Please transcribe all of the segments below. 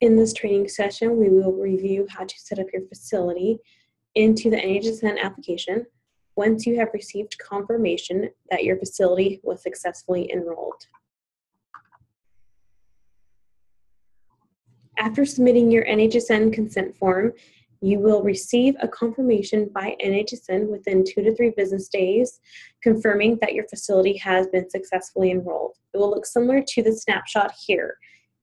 In this training session, we will review how to set up your facility into the NHSN application once you have received confirmation that your facility was successfully enrolled. After submitting your NHSN consent form, you will receive a confirmation by NHSN within two to three business days confirming that your facility has been successfully enrolled. It will look similar to the snapshot here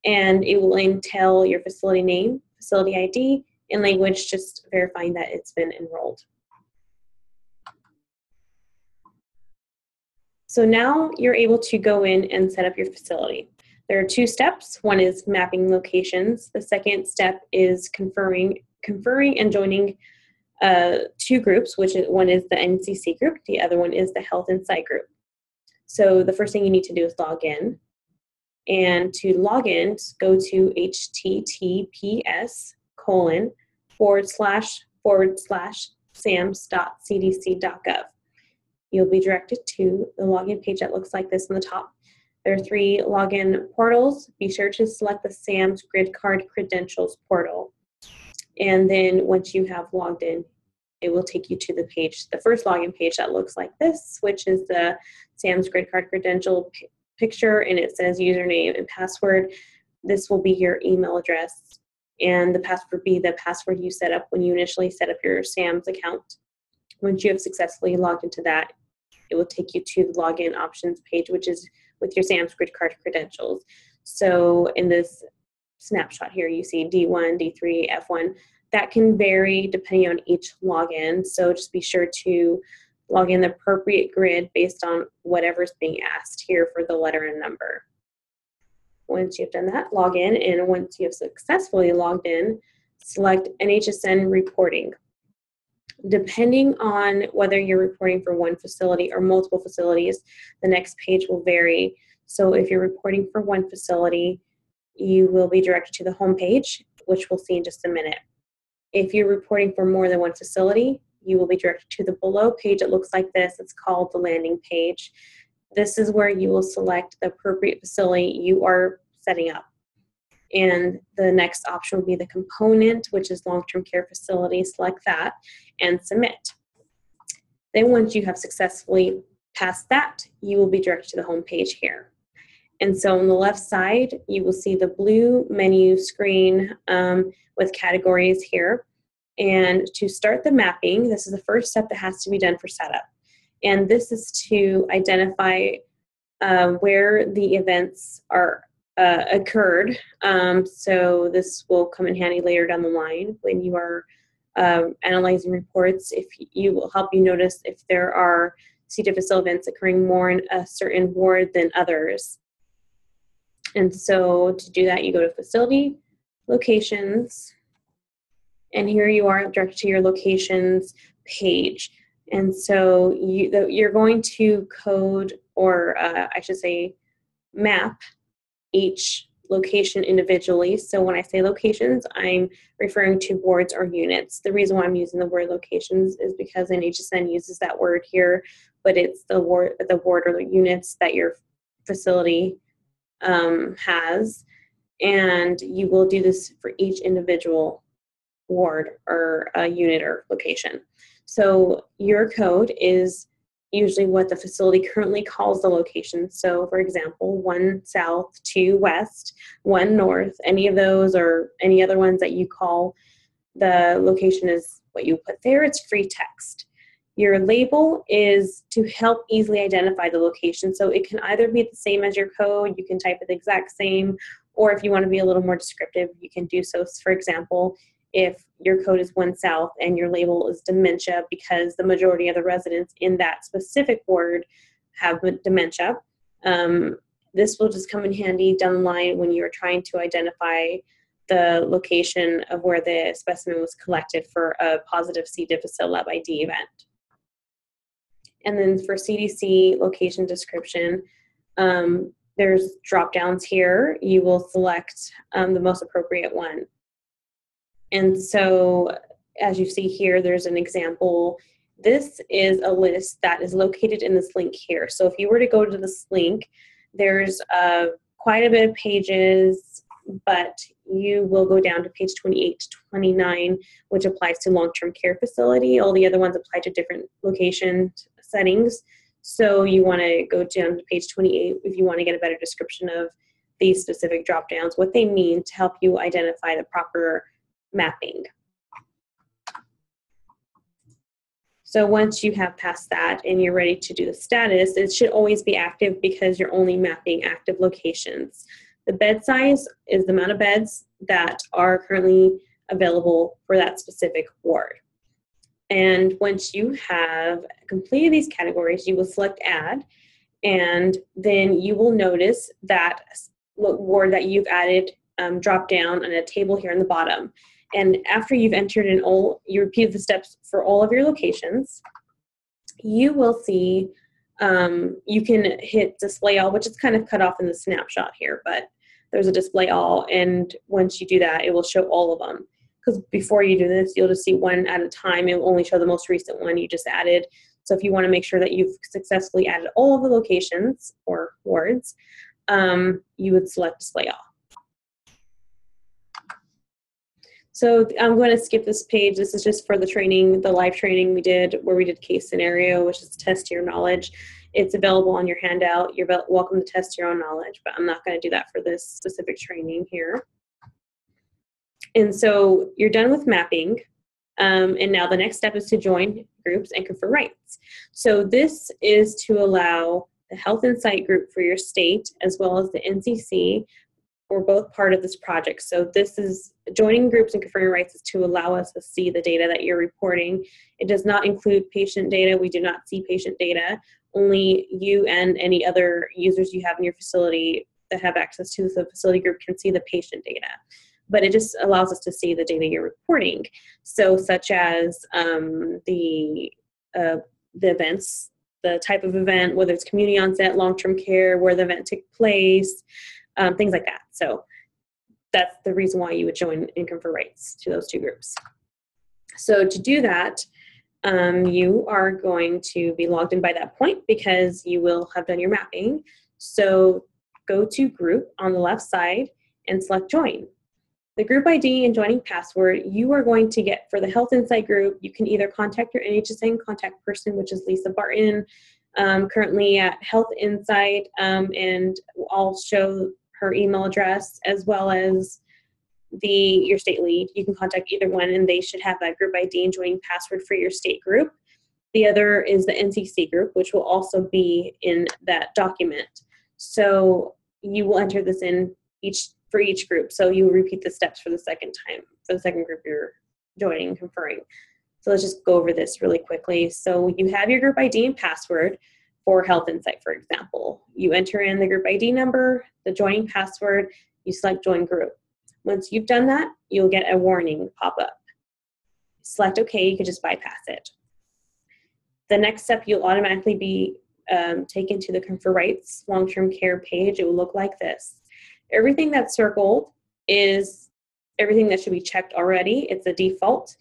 and it will entail your facility name, facility ID, and language just verifying that it's been enrolled. So now you're able to go in and set up your facility. There are two steps. One is mapping locations. The second step is confirming, conferring and joining uh, two groups, which is one is the NCC group, the other one is the Health Insight group. So the first thing you need to do is log in. And to log in, go to https colon forward slash forward slash sams.cdc.gov. You'll be directed to the login page that looks like this on the top. There are three login portals. Be sure to select the SAMS Grid Card Credentials portal. And then once you have logged in, it will take you to the page, the first login page that looks like this, which is the SAMS Grid Card Credential picture and it says username and password. This will be your email address and the password be the password you set up when you initially set up your SAMS account. Once you have successfully logged into that, it will take you to the login options page, which is with your SAMS grid card credentials. So in this snapshot here, you see D1, D3, F1. That can vary depending on each login. So just be sure to log in the appropriate grid based on whatever's being asked here for the letter and number. Once you've done that, log in, and once you have successfully logged in, select NHSN reporting. Depending on whether you're reporting for one facility or multiple facilities, the next page will vary. So if you're reporting for one facility, you will be directed to the home page, which we'll see in just a minute. If you're reporting for more than one facility, you will be directed to the below page. It looks like this. It's called the landing page. This is where you will select the appropriate facility you are setting up. And the next option will be the component, which is long-term care facility. Select that and submit. Then once you have successfully passed that, you will be directed to the home page here. And so on the left side, you will see the blue menu screen um, with categories here. And to start the mapping, this is the first step that has to be done for setup. And this is to identify uh, where the events are uh, occurred. Um, so this will come in handy later down the line when you are um, analyzing reports. If you will help you notice if there are C. difficile events occurring more in a certain ward than others. And so to do that, you go to facility, locations, and here you are directed to your locations page. And so you, you're going to code, or uh, I should say, map each location individually. So when I say locations, I'm referring to wards or units. The reason why I'm using the word locations is because NHSN uses that word here, but it's the ward, the ward or the units that your facility um, has. And you will do this for each individual ward or a unit or location. So your code is usually what the facility currently calls the location. So, for example, one south, two west, one north, any of those or any other ones that you call the location is what you put there. It's free text. Your label is to help easily identify the location. So it can either be the same as your code, you can type it the exact same, or if you want to be a little more descriptive, you can do so. For example, if your code is one south and your label is dementia because the majority of the residents in that specific ward have dementia. Um, this will just come in handy down the line when you're trying to identify the location of where the specimen was collected for a positive C. difficile lab ID event. And then for CDC location description, um, there's drop downs here. You will select um, the most appropriate one. And so, as you see here, there's an example. This is a list that is located in this link here. So if you were to go to this link, there's uh, quite a bit of pages but you will go down to page 28 to 29, which applies to long-term care facility. All the other ones apply to different location settings. So you want to go down to page 28 if you want to get a better description of these specific drop downs, what they mean to help you identify the proper mapping. So once you have passed that and you're ready to do the status, it should always be active because you're only mapping active locations. The bed size is the amount of beds that are currently available for that specific ward. And once you have completed these categories, you will select add, and then you will notice that ward that you've added um, drop down on a table here in the bottom. And after you've entered in all, you repeat the steps for all of your locations, you will see um, you can hit display all, which is kind of cut off in the snapshot here, but there's a display all. And once you do that, it will show all of them. Because before you do this, you'll just see one at a time. It will only show the most recent one you just added. So if you want to make sure that you've successfully added all of the locations or wards, um, you would select display all. So I'm going to skip this page. This is just for the training, the live training we did where we did case scenario, which is test your knowledge. It's available on your handout. You're welcome to test your own knowledge, but I'm not going to do that for this specific training here. And so you're done with mapping. Um, and now the next step is to join groups and confer rights. So this is to allow the Health Insight group for your state as well as the NCC we're both part of this project. So this is joining groups and conferring rights is to allow us to see the data that you're reporting. It does not include patient data. We do not see patient data. Only you and any other users you have in your facility that have access to the facility group can see the patient data. But it just allows us to see the data you're reporting. So such as um, the uh, the events, the type of event, whether it's community onset, long-term care, where the event took place, um, things like that. So that's the reason why you would join and confer rights to those two groups. So to do that, um, you are going to be logged in by that point because you will have done your mapping. So go to group on the left side and select join. The group ID and joining password you are going to get for the Health Insight group. You can either contact your NHSN contact person, which is Lisa Barton, um, currently at Health Insight, um, and I'll show her email address as well as the your state lead. You can contact either one, and they should have that group ID and joining password for your state group. The other is the NCC group, which will also be in that document. So you will enter this in each for each group. So you will repeat the steps for the second time for the second group you're joining and conferring. So let's just go over this really quickly. So you have your group ID and password for Health Insight, for example. You enter in the group ID number, the joining password, you select join group. Once you've done that, you'll get a warning pop up. Select OK, you can just bypass it. The next step, you'll automatically be um, taken to the Confer Rights long-term care page. It will look like this. Everything that's circled is everything that should be checked already. It's a default.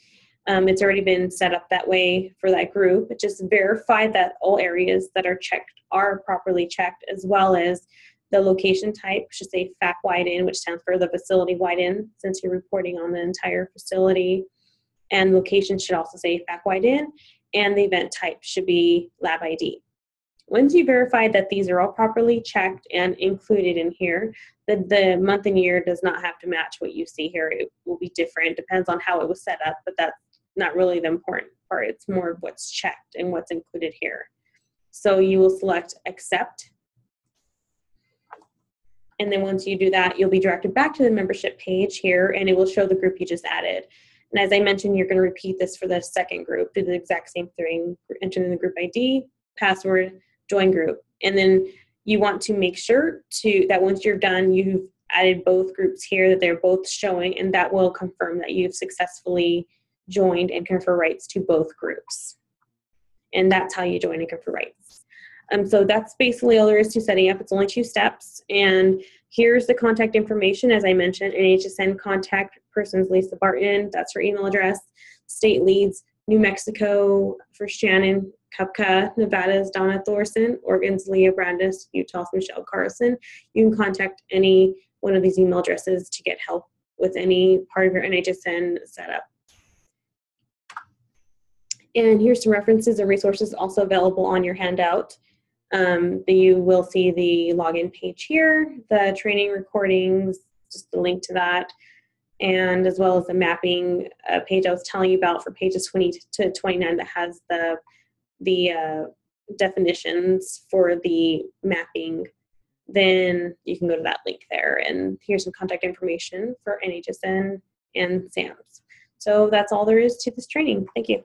Um, it's already been set up that way for that group. Just verify that all areas that are checked are properly checked, as well as the location type should say FAC wide in, which stands for the facility wide in, since you're reporting on the entire facility. And location should also say FAC wide in, and the event type should be lab ID. Once you verify that these are all properly checked and included in here, the, the month and year does not have to match what you see here. It will be different, depends on how it was set up, but that's not really the important part. It's more of what's checked and what's included here. So you will select accept. And then once you do that, you'll be directed back to the membership page here and it will show the group you just added. And as I mentioned, you're going to repeat this for the second group. Do the exact same thing, enter in the group ID, password, join group. And then you want to make sure to that once you're done, you've added both groups here, that they're both showing, and that will confirm that you've successfully joined and confer rights to both groups. And that's how you join and confer rights. Um, so that's basically all there is to setting up. It's only two steps. And here's the contact information. As I mentioned, NHSN contact person's Lisa Barton. That's her email address. State leads, New Mexico for Shannon Kupka, Nevada's Donna Thorson, Oregon's Leah Brandis, Utah's Michelle Carson. You can contact any one of these email addresses to get help with any part of your NHSN setup. And here's some references and resources also available on your handout. Um, you will see the login page here, the training recordings, just a link to that, and as well as the mapping uh, page I was telling you about for pages 20 to 29 that has the the uh, definitions for the mapping. Then you can go to that link there, and here's some contact information for NHSN and SAMS. So that's all there is to this training. Thank you.